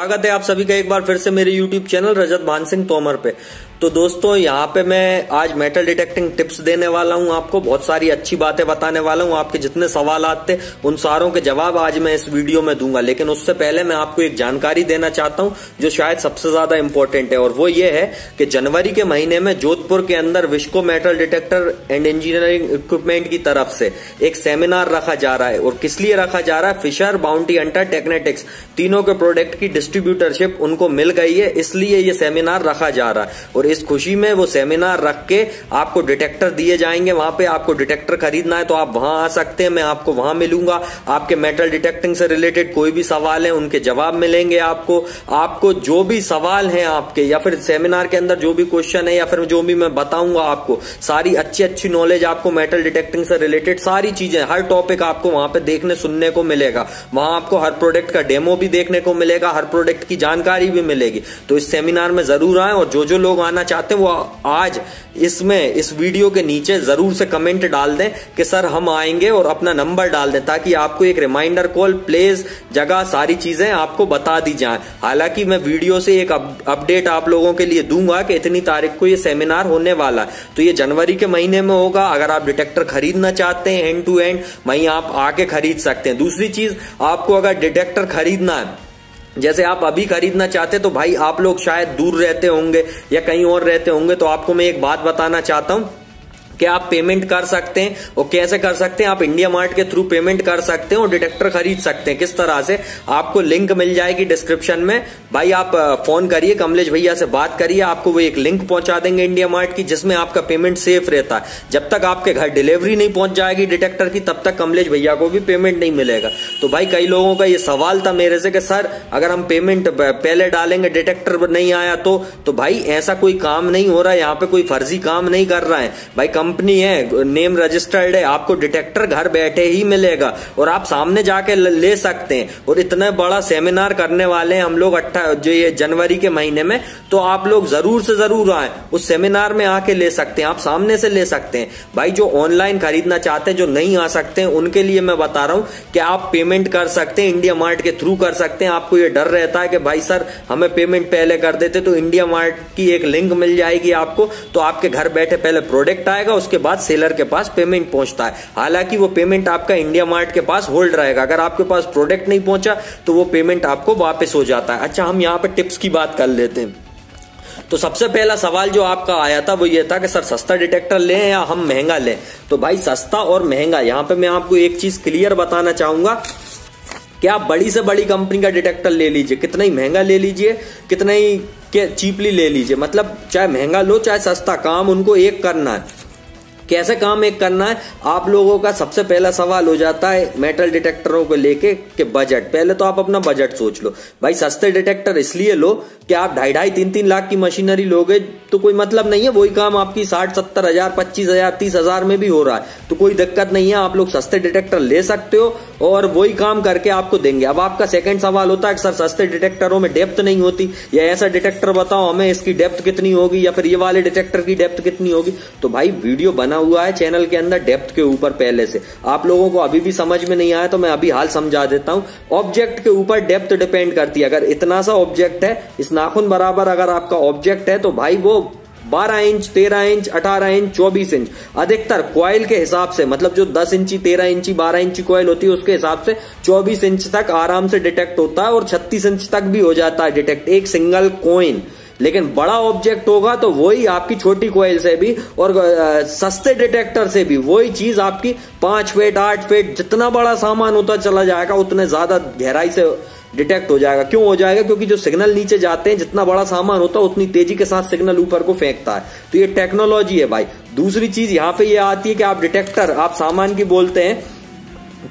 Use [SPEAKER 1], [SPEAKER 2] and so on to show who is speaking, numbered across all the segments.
[SPEAKER 1] स्वागत है आप सभी का एक बार फिर से मेरे YouTube चैनल रजत भान सिंह तोमर पे। तो दोस्तों, यहाँ पे मैं आज मेटल डिटेक्टिंग टिप्स देने वाला हूँ आपको। बहुत सारी अच्छी बातें बताने वाला हूँ। आपके जितने सवाल आते, उन सारों के जवाब आज मैं इस वीडियो में दूँगा। लेकिन उससे पहले मैं आपको एक जानकारी देना चाहता हूँ, जो शायद सबसे ज़्यादा इंपॉर्टेंट है। और वो ये है कि जनवरी के महीने में जोधपुर के अंदर Vishco metal detector and engineering equipment की तरफ़ से एक सेमिनार रखा जा रहा है। और किस लिए रखा जा रहा है? फिशर बाउंटी अंटर टेक्नेटिक्स तीनों के प्रोडक्ट की डिस्ट्रीब्यूटरशिप उनको मिल गई है। इसलिए ये सेमिनार रखा जा रहा है। और इस खुशी में वो सेमिनार रख के आपको डिटेक्टर दिए जाएँगे, वहाँ पे आपको डिटेक्टर खरीदना है तो आप वहाँ आ सकते हैं, मैं आपको वहाँ मिलूँगा। आपके मेटल डिटेक्टिंग से रिलेटेड कोई भी सवाल है, उनके जवाब मिलेंगे आपको। आपको जो भी सवाल है आपके, या फिर सेमिनार के अंदर जो भी क्वेश्चन है, या फिर जो भी मैं बताऊँगा आपको, सारी अच्छी अच्छी नॉलेज आपको मेटल डिटेक्टिंग से रिलेटेड सारी चीज़ें, हर टॉपिक आपको वहाँ पे देखने, सुनने को मिलेगा। वहाँ आपको हर प्रोडक्ट का डेमो भी देखने को मिलेगा, हर प्रोडक्ट की जानकारी भी मिलेगी। तो इस सेमिनार में ज़रूर आए और जो जो लोग आना चाहते हैं, वो आज इसमें, इस वीडियो के नीचे ज़रूर से कमेंट डाल दें कि सर हम आएँगे और अपना नंबर डाल दें ताकि आपको एक रिमाइंडर कॉल प्लेस जगह, सारी चीज़ें आपको बता दी जाए। हालाँकि मैं वीडियो से एक अपडेट आप लोगों के लिए दूँगा कि इतनी तारीख को ये सेमिनार होने वाला है। तो ये जनवरी के महीने में होगा, अगर आप डिटेक्टर खरीदना चाहते हैं एंड टू एंड वहीं आप आके खरीद सकते हैं। दूसरी चीज़, आपको अगर डिटेक्टर खरीदना है जैसे आप अभी खरीदना चाहते तो भाई आप लोग शायद दूर रहते होंगे या कहीं और रहते होंगे तो आपको मैं एक बात बताना चाहता हूँ कि आप पेमेंट कर सकते हैं? और कैसे कर सकते हैं? आप इंडिया मार्ट के थ्रू पेमेंट कर सकते हैं और डिटेक्टर खरीद सकते हैं। किस तरह से? आपको लिंक मिल जाएगी डिस्क्रिप्शन में। भाई, आप फ़ोन करिए, कमलेश भैया से बात करिए, आपको वो एक लिंक पहुँचा देंगे इंडिया मार्ट की, जिसमें आपका पेमेंट सेफ़ रहता है। जब तक आपके घर डिलीवरी नहीं पहुँच जाएगी डिटेक्टर की, तब तक कमलेश भैया को भी पेमेंट नहीं मिलेगा। तो भाई, कई लोगों का ये सवाल था मेरे से कि, सर, अगर हम पेमेंट पहले डालेंगे डिटेक्टर नहीं आया तो? तो भाई, ऐसा कोई काम नहीं हो रहा है। यहाँ पे कोई फर्जी काम नहीं कर रहा है। भाई कंपनी है, नेम रजिस्टर्ड है, आपको डिटेक्टर घर बैठे ही मिलेगा और आप सामने जाके ले सकते हैं। और इतना बड़ा सेमिनार करने वाले हैं हम लोग अट्ठा, जो ये जनवरी के महीने में तो आप लोग ज़रूर से ज़रूर आए, उस सेमिनार में आके ले सकते हैं, आप सामने से ले सकते हैं। भाई, जो ऑनलाइन खरीदना चाहते हैं, जो नहीं आ सकते हैं, उनके लिए मैं बता रहा हूँ कि आप पेमेंट कर सकते हैं, इंडिया मार्ट के थ्रू कर सकते हैं। आपको ये डर रहता है कि भाई सर, हमें पेमेंट पहले कर देते तो इंडिया मार्ट की एक लिंक मिल जाएगी आपको तो आपके घर बैठे पहले प्रोडक्ट आएगा उसके बाद सेलर के पास पेमेंट पहुँचता है। हालाँकि वो पेमेंट आपका इंडिया मार्ट के पास होल्ड रहेगा। अगर आपके पास प्रोडक्ट नहीं पहुँचा तो वो पेमेंट आपको वापस हो जाता है। अच्छा हम यहाँ पे टिप्स की बात कर लेते हैं। तो सबसे पहला सवाल जो आपका आया था, वो ये था कि, सर, सस्ता डिटेक्टर लें या हम महँगा लें? तो भाई, सस्ता और महँगा। यहाँ पे मैं आपको एक चीज़ क्लियर बताना चाहूँगा। कि आप बड़ी से बड़ी कंपनी का डिटेक्टर ले लीजिए? कितना ही महँगा ले लीजिए, कितना ही चीपली ले लीजिए। मतलब चाहे महँगा लो, चाहे सस्ता, काम उनको एक करना है। कैसे काम एक करना है, आप लोगों का सबसे पहला सवाल हो जाता है मेटल डिटेक्टरों को लेके कि बजट पहले तो आप अपना बजट सोच लो। भाई सस्ते डिटेक्टर इसलिए लो कि आप ढाई ढाई तीन तीन लाख की मशीनरी लोगे तो कोई मतलब नहीं है, वही काम आपकी साठ, सत्तर हज़ार, पच्चीस हज़ार, तीस हज़ार में भी हो रहा है। तो कोई दिक्कत नहीं है, आप लोग सस्ते डिटेक्टर ले सकते हो। और वही काम करके आपको देंगे। अब आपका सेकंड सवाल होता है कि सर सस्ते डिटेक्टरों में डेप्थ नहीं होती, या ऐसा डिटेक्टर बताओ हमें इसकी डेप्थ कितनी होगी, या फिर ये वाले डिटेक्टर की डेप्थ कितनी होगी। तो भाई वीडियो बना हुआ है चैनल के अंदर डेप्थ के ऊपर पहले से। आप लोगों को अभी भी समझ में नहीं आया तो मैं अभी हाल समझा देता हूँ। ऑब्जेक्ट के ऊपर डेप्थ डिपेंड करती है। अगर इतना सा ऑब्जेक्ट है, इस नाखून बराबर अगर आपका ऑब्जेक्ट है तो भाई वो 12 इंच 13 इंच 18 इंच 24 इंच। अधिकतर क्वाइल के हिसाब से मतलब जो 10 इंची 13 इंची 12 इंची क्वाइल होती है, उसके हिसाब से 24 इंच तक आराम से डिटेक्ट होता है और 36 इंच तक भी हो जाता है डिटेक्ट एक सिंगल कोइन लेकिन बड़ा ऑब्जेक्ट होगा तो वही आपकी छोटी कोयल से भी और सस्ते डिटेक्टर से भी, वही चीज़ आपकी पाँच फीट आठ फीट जितना बड़ा सामान होता चला जाएगा, उतने ज़्यादा गहराई से डिटेक्ट हो जाएगा। क्यों हो जाएगा? क्योंकि जो सिग्नल नीचे जाते हैं, जितना बड़ा सामान होता है, उतनी तेज़ी के साथ सिग्नल ऊपर को फेंकता है। तो ये टेक्नोलॉजी है भाई। दूसरी चीज़ यहाँ पे ये आती है कि आप डिटेक्टर, आप सामान की बोलते हैं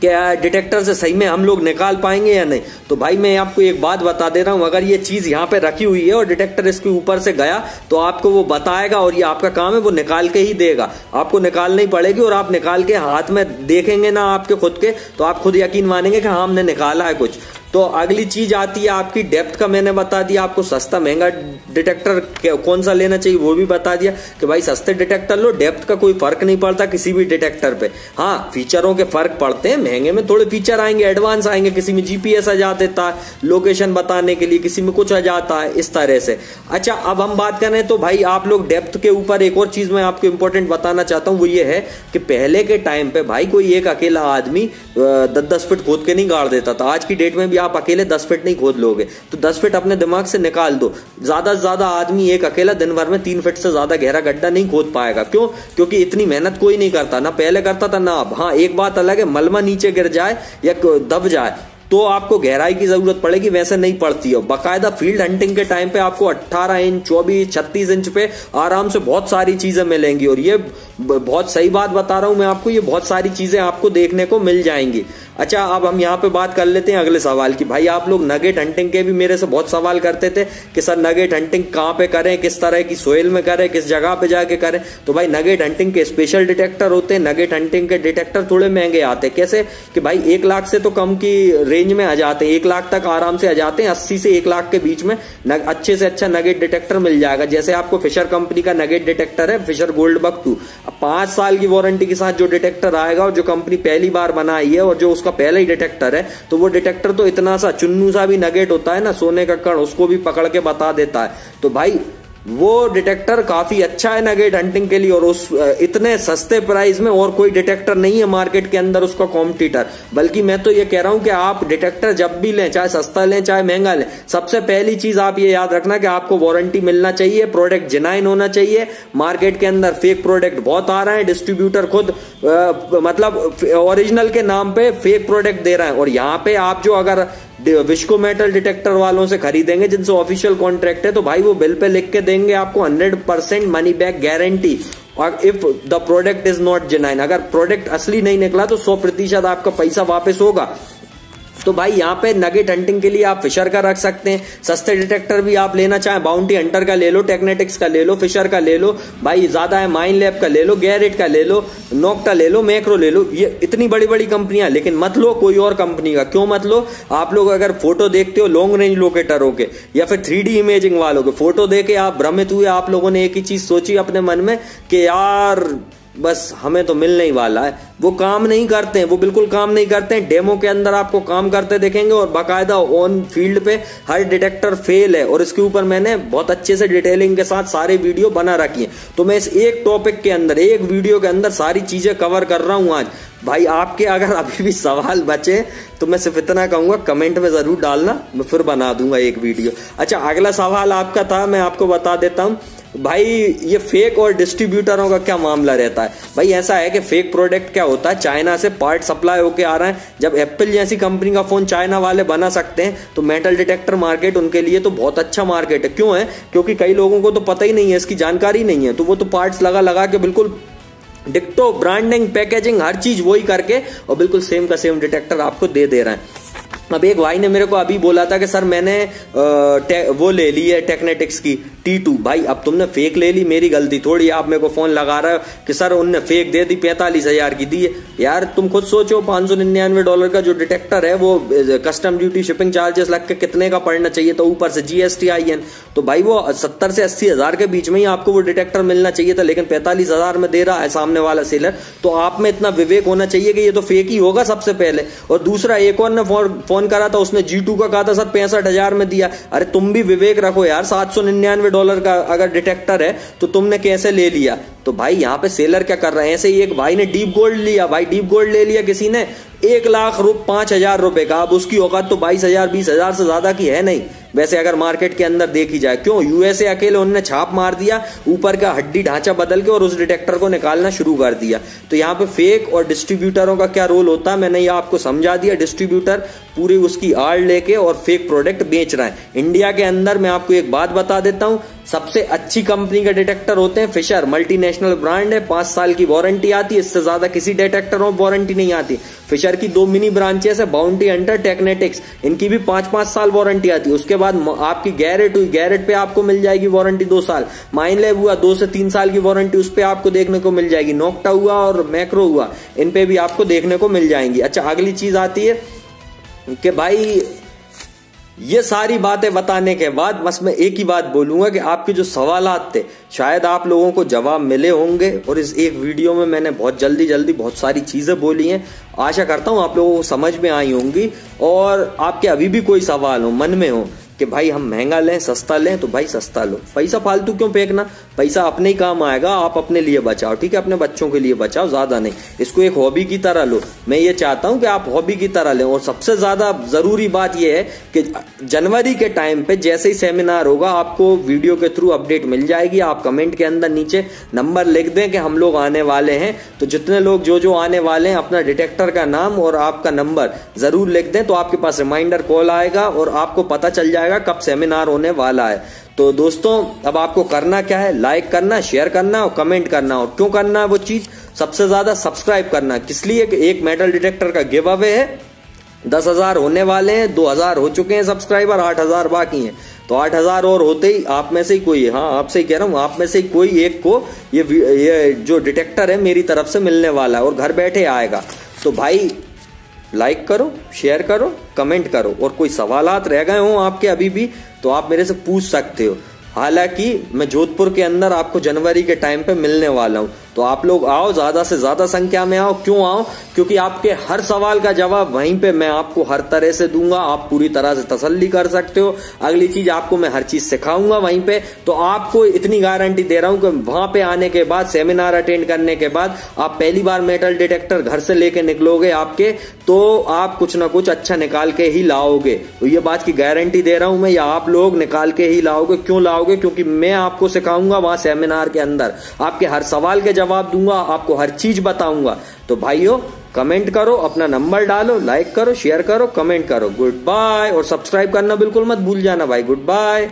[SPEAKER 1] क्या डिटेक्टर से सही में हम लोग निकाल पाएँगे या नहीं? तो भाई मैं आपको एक बात बता दे रहा हूँ। अगर ये चीज़ यहाँ पे रखी हुई है और डिटेक्टर इसके ऊपर से गया तो आपको वो बताएगा और ये आपका काम है, वो निकाल के ही देगा। आपको निकालनी पड़ेगी और आप निकाल के हाथ में देखेंगे ना आपके खुद के तो आप खुद यकीन मानेंगे कि हाँ हमने निकाला है कुछ। तो अगली चीज़ आती है आपकी डेप्थ का मैंने बता दिया, आपको सस्ता महँगा डिटेक्टर कौन सा लेना चाहिए वो भी बता दिया कि भाई सस्ते डिटेक्टर लो, डेप्थ का कोई फ़र्क नहीं पड़ता किसी भी डिटेक्टर पे। हाँ फीचरों के फ़र्क पड़ते हैं, महँगे में थोड़े फीचर आएँगे, एडवांस आएँगे, किसी में जीपीएस आ जा देता है, लोकेशन बताने के लिए किसी में कुछ आ जाता है, इस तरह से। अच्छा अब हम बात करें तो भाई आप लोग डेप्थ के ऊपर एक और चीज़ मैं आपको इंपॉर्टेंट बताना चाहता हूँ, वो ये है कि पहले के टाइम पे भाई कोई एक अकेला आदमी दस दस फीट खोद के नहीं गाड़ देता था। आज की डेट में भी आप अकेले दस फिट नहीं खोद लोगे। तो दस फिट अपने दिमाग से निकाल दो। ज़्यादा से ज़्यादा आदमी एक अकेला दिन भर में तीन फीट से ज़्यादा गहरा गड्ढा नहीं खोद पाएगा। क्यों? क्योंकि इतनी मेहनत कोई नहीं करता। ना पहले करता था, ना अब। हाँ एक बात अलग है मलमा नीचे गिर जाए या दब जाए तो आपको गहराई की ज़रूरत पड़ेगी, वैसे नहीं पड़ती है। बाकायदा फ़ील्ड हंटिंग के टाइम पे आपको 18 इंच 24 36 इंच पे आराम से बहुत सारी चीज़ें मिलेंगी। और ये बहुत सही बात बता रहा हूँ मैं आपको, ये बहुत सारी चीज़ें आपको देखने को मिल जाएँगी। अच्छा अब हम यहाँ पे बात कर लेते हैं अगले सवाल की। भाई, आप लोग नगेट हंटिंग के भी मेरे से बहुत सवाल करते थे कि सर, नगेट हंटिंग कहाँ पे करें, किस तरह की सोयल में करें, किस जगह पे जाके करें? तो भाई, नगेट हंटिंग के स्पेशल डिटेक्टर होते हैं, नगेट हंटिंग के डिटेक्टर थोड़े महँगे आते हैं। कैसे? कि भाई, एक लाख से तो कम की रेंज में आ जाते हैं। एक लाख तक आराम से आ जाते हैं, अस्सी से एक लाख के बीच में अच्छे से अच्छा नगेट डिटेक्टर मिल जाएगा। जैसे आपको फिशर कंपनी का नगेट डिटेक्टर है फिशर गोल्ड बक टू पाँच साल की वारंटी के साथ जो डिटेक्टर आएगा और जो कंपनी पहली बार बनाई है और जो उसका पहला ही डिटेक्टर है तो वो डिटेक्टर तो इतना सा चुन्नू सा भी नगेट होता है ना, सोने का कण, उसको भी पकड़ के बता देता है। तो भाई वो डिटेक्टर काफ़ी अच्छा है नगेट हंटिंग के लिए और उस इतने सस्ते प्राइस में और कोई डिटेक्टर नहीं है मार्केट के अंदर उसका कॉम्पिटिटर बल्कि मैं तो ये कह रहा हूँ कि आप डिटेक्टर जब भी लें चाहे सस्ता लें चाहे महँगा लें सबसे पहली चीज़ आप ये याद रखना कि आपको वारंटी मिलना चाहिए प्रोडक्ट जिनाइन होना चाहिए। मार्केट के अंदर फेक प्रोडक्ट बहुत आ रहे हैं डिस्ट्रीब्यूटर खुद आ, मतलब ओरिजिनल के नाम पे फेक प्रोडक्ट दे रहे हैं। और यहाँ पे आप जो अगर विश्को मेटल डिटेक्टर वालों से खरीदेंगे, जिनसे ऑफिशियल कॉन्ट्रैक्ट है तो भाई वो बिल पे लिख के देंगे आपको hundred percent money back guarantee और if the product is not genuine अगर प्रोडक्ट असली नहीं निकला तो सौ प्रतिशत आपका पैसा वापस होगा। तो भाई यहाँ पे नगेट हंटिंग के लिए आप फिशर का रख सकते हैं। सस्ते डिटेक्टर भी आप लेना चाहें बाउंटी हंटर का ले लो टेक्नेटिक्स का ले लो फिशर का ले लो, भाई ज़्यादा है माइन लैब का ले लो गैरेट का ले लो नोक्टा ले लो मैक्रो ले लो, ये इतनी बड़ी बड़ी कंपनियाँ लेकिन मत लो कोई और कंपनी का। क्यों मत लो? आप लोग अगर फ़ोटो देखते हो लॉन्ग रेंज लोकेटरों के, या फिर थ्री इमेजिंग वालों के फ़ोटो देके आप भ्रमित हुए, आप लोगों ने एक ही चीज़ सोची अपने मन में कि यार बस हमें तो मिलने ही वाला है। वो काम नहीं करते हैं वो बिल्कुल काम नहीं करते। हैं डेमो के अंदर आपको काम करते देखेंगे और बाकायदा ऑन फ़ील्ड पे हर डिटेक्टर फेल है। और इसके ऊपर मैंने बहुत अच्छे से डिटेलिंग के साथ सारे वीडियो बना रखी है। तो मैं इस एक टॉपिक के अंदर, एक वीडियो के अंदर सारी चीज़ें कवर कर रहा हूँ आज। भाई, आपके अगर अभी भी सवाल बचे तो मैं सिर्फ़ इतना कहूँगा कमेंट में ज़रूर डालना, मैं फिर बना दूँगा एक वीडियो अच्छा अगला सवाल आपका था, मैं आपको बता देता हूँ। भाई, ये फेक और डिस्ट्रीब्यूटरों का क्या मामला रहता है? भाई, ऐसा है कि फेक प्रोडक्ट क्या होता है? चाइना से पार्ट सप्लाई होके आ रहा है। जब एप्पल जैसी कंपनी का फ़ोन चाइना वाले बना सकते हैं तो मेटल डिटेक्टर मार्केट उनके लिए तो बहुत अच्छा मार्केट है। क्यों है? क्योंकि कई लोगों को तो पता ही नहीं है, इसकी जानकारी नहीं है। तो वो तो पार्ट्स लगा लगा के बिल्कुल डिक्टो ब्रांडिंग पैकेजिंग हर चीज़ वही करके और बिल्कुल सेम का सेम डिटेक्टर आपको दे दे रहे हैं। अब एक भाई ने मेरे को अभी बोला था कि, सर, मैंने वो ले ली है टेक्नेटिक्स की। T two. भाई, अब तुमने फेक ले ली, मेरी गलती थोड़ी आप मेरे को फ़ोन लगा रहे हो कि, सर, उनने फेक दे दी, पैंतालीस हज़ार की दी है। यार, तुम खुद सोचो, पाँच सौ निन्यानवे डॉलर का जो डिटेक्टर है, वो कस्टम ड्यूटी शिपिंग चार्जेस लग के कितने का पड़ना चाहिए? तो ऊपर से जीएसटी आई एन तो भाई, वो सत्तर से अस्सी हज़ार के बीच में ही आपको वो डिटेक्टर मिलना चाहिए था, लेकिन पैंतालीस हज़ार में दे रहा है सामने वाला सेलर तो आप में इतना विवेक होना चाहिए कि ये तो फेक ही होगा सबसे पहले। और दूसरा, एक और ने फ़ोन करा था, उसने जी टू का कहा था, सर, पैंसठ हज़ार में दिया। अरे, तुम भी विवेक रखो यार, सात सौ निन्यानवे डॉलर का अगर डिटेक्टर है तो तुमने कैसे ले लिया? तो भाई, यहाँ पे सेलर क्या कर रहे हैं? ऐसे ही एक भाई ने डीप गोल्ड लिया, भाई डीप गोल्ड ले लिया किसी ने। एक लाख रुप, पाँच हज़ार रुपए का, अब उसकी औकात तो बाईस हज़ार, बीस हज़ार से ज़्यादा की है नहीं। वैसे अगर मार्केट के अंदर देखी जाए, क्यों? यूएसए अकेले उन्होंने छाप मार दिया, ऊपर का हड्डी ढांचा बदल के और उस डिटेक्टर को निकालना शुरू कर दिया। तो यहाँ पे फेक और डिस्ट्रीब्यूटरों का क्या रोल होता? है मैंने ये आपको समझा दिया डिस्ट्रीब्यूटर पूरी उसकी आड़ लेके और फेक प्रोडक्ट बेच रहा है। इंडिया के अंदर मैं आपको एक बात बता देता हूँ सबसे अच्छी कंपनी के डिटेक्टर होते हैं फिशर मल्टीनेशनल ब्रांड है, पाँच साल की वारंटी आती है, इससे ज़्यादा किसी डिटेक्टर में वारंटी नहीं आती। फिशर की दो मिनी ब्रांचेस है बाउंटी अंटर टेक्नेटिक्स इनकी भी पाँच पाँच साल वारंटी आती है। उसके बाद आपकी गैरेट हुई गैरेट पे आपको मिल जाएगी वारंटी दो साल। माइन लेब हुआ, दो से तीन साल की वारंटी उस पर आपको देखने को मिल जाएगी। नोकटा हुआ और मैक्रो हुआ, इन पे भी आपको देखने को मिल जाएँगी। अच्छा अगली चीज़ आती है कि भाई ये सारी बातें बताने के बाद बस मैं एक ही बात बोलूँगा कि आपके जो सवाल थे, शायद आप लोगों को जवाब मिले होंगे और इस एक वीडियो में मैंने बहुत जल्दी जल्दी बहुत सारी चीज़ें बोली हैं। आशा करता हूँ आप लोगों को समझ में आई होंगी और आपके अभी भी कोई सवाल हो, मन में हो कि भाई हम महँगा लें, सस्ता लें तो भाई सस्ता लो। पैसा फालतू क्यों फेंकना? पैसा अपने ही काम आएगा, आप अपने लिए बचाओ, ठीक है? अपने बच्चों के लिए बचाओ, ज़्यादा नहीं। इसको एक हॉबी की तरह लो। मैं ये चाहता हूँ कि आप हॉबी की तरह लें। और सबसे ज़्यादा ज़रूरी बात यह है कि जनवरी के टाइम पे जैसे ही सेमिनार होगा, आपको वीडियो के थ्रू अपडेट मिल जाएगी। आप कमेंट के अंदर नीचे नंबर लिख दें कि हम लोग आने वाले हैं। तो जितने लोग जो जो आने वाले हैं, अपना डिटेक्टर का नाम और आपका नंबर ज़रूर लिख दें तो आपके पास रिमाइंडर कॉल आएगा और आपको पता चल जाएगा जाएगा, कब सेमिनार होने वाला है। तो दोस्तों, अब आपको करना क्या है? लाइक करना शेयर करना और कमेंट करना। और क्यों करना है वो चीज़? सबसे ज़्यादा सब्सक्राइब करना। किस लिए? एक मेटल डिटेक्टर का गिव अवे है। दस हज़ार होने वाले हैं, दो हज़ार हो चुके हैं सब्सक्राइबर आठ हज़ार बाकी हैं। तो आठ हज़ार और होते ही आप में से ही कोई हाँ आपसे ही कह रहा हूँ, आप में से ही कोई एक को ये ये जो डिटेक्टर है मेरी तरफ़ से मिलने वाला है और घर बैठे आएगा। तो भाई लाइक करो शेयर करो कमेंट करो। और कोई सवालात रह गए हों आपके अभी भी तो आप मेरे से पूछ सकते हो। हालाँकि, मैं जोधपुर के अंदर आपको जनवरी के टाइम पे मिलने वाला हूँ। तो आप लोग आओ, ज़्यादा से ज़्यादा संख्या में आओ। क्यों आओ? क्योंकि आपके हर सवाल का जवाब वहीं पे मैं आपको हर तरह से दूँगा, आप पूरी तरह से तसल्ली कर सकते हो। अगली चीज़ आपको मैं हर चीज़ सिखाऊँगा वहीं पे। तो आपको इतनी गारंटी दे रहा हूँ कि वहाँ पे आने के बाद, सेमिनार अटेंड करने के बाद, आप पहली बार मेटल डिटेक्टर घर से लेके निकलोगे आपके तो आप कुछ ना कुछ अच्छा निकाल के ही लाओगे। तो ये बात की गारंटी दे रहा हूँ मैं, या आप लोग निकाल के ही लाओगे। क्यों लाओगे? क्योंकि मैं आपको सिखाऊँगा वहाँ सेमिनार के अंदर। आपके हर सवाल के जवाब दूँगा, आपको हर चीज़ बताऊँगा। तो भाइयों कमेंट करो, अपना नंबर डालो लाइक करो शेयर करो कमेंट करो. गुड बाय और सब्सक्राइब करना बिल्कुल मत भूल जाना भाई. Good bye